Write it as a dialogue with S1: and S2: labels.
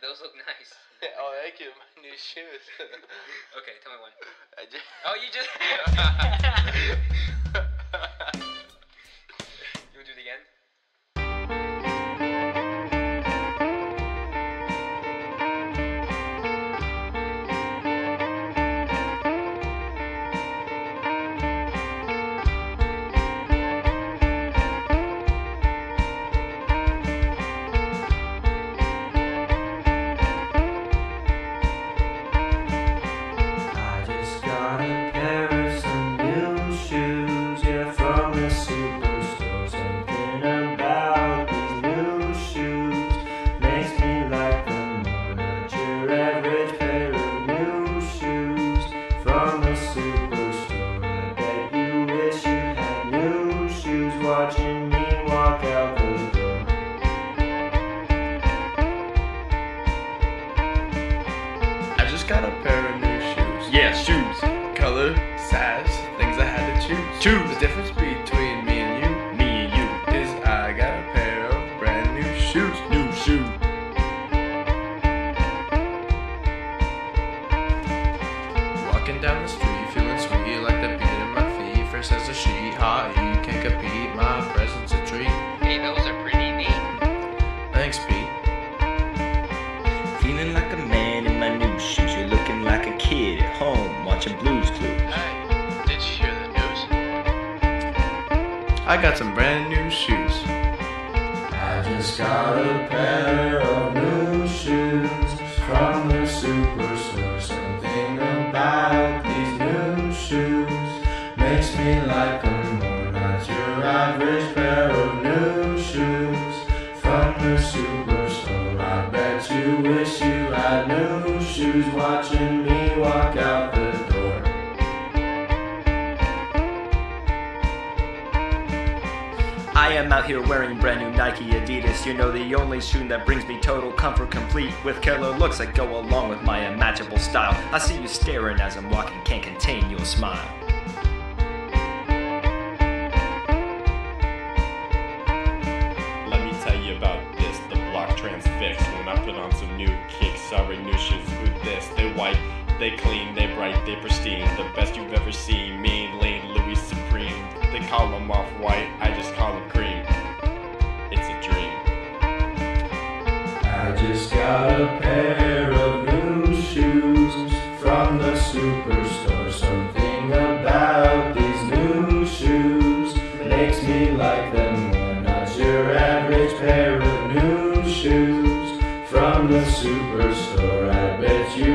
S1: Those look nice.
S2: oh, thank you. My new shoes.
S1: Okay, tell me one.
S2: I just.
S1: Oh, you just.
S3: Pair of new shoes. Yeah, shoes.
S2: Color, size, things I had to choose.
S4: Choose.
S2: The difference between me and you
S4: Me and you.
S2: is I got a pair of brand new shoes.
S4: New shoe.
S2: Walking down the street, feeling sweet like the beat in my feet. First as a sheet, hot you can't compete. My presence a treat.
S1: Hey, those are pretty neat.
S2: Thanks, Pete.
S5: Feeling like watching Blues Clues.
S2: Hey, did you hear the news? I got some brand new shoes.
S3: I just got a pair of new shoes from the superstore. Something about these new shoes makes me like them more. Not your average pair of new shoes from the superstore. I bet you wish you had new shoes watching
S5: I am out here wearing brand new Nike Adidas. You know, the only shoe that brings me total comfort complete with killer looks that go along with my unmatchable style. I see you staring as I'm walking, can't contain your smile.
S4: Let me tell you about this, the block transfix. When I put on some new kicks, sorry, new shoes with this. They white, they clean, they bright, they pristine. The best you've ever seen. Me, Lane, Louis Supreme. They call them off white, I just
S3: got a pair of new shoes from the superstore. Something about these new shoes makes me like them more. Not your average pair of new shoes from the superstore. I bet you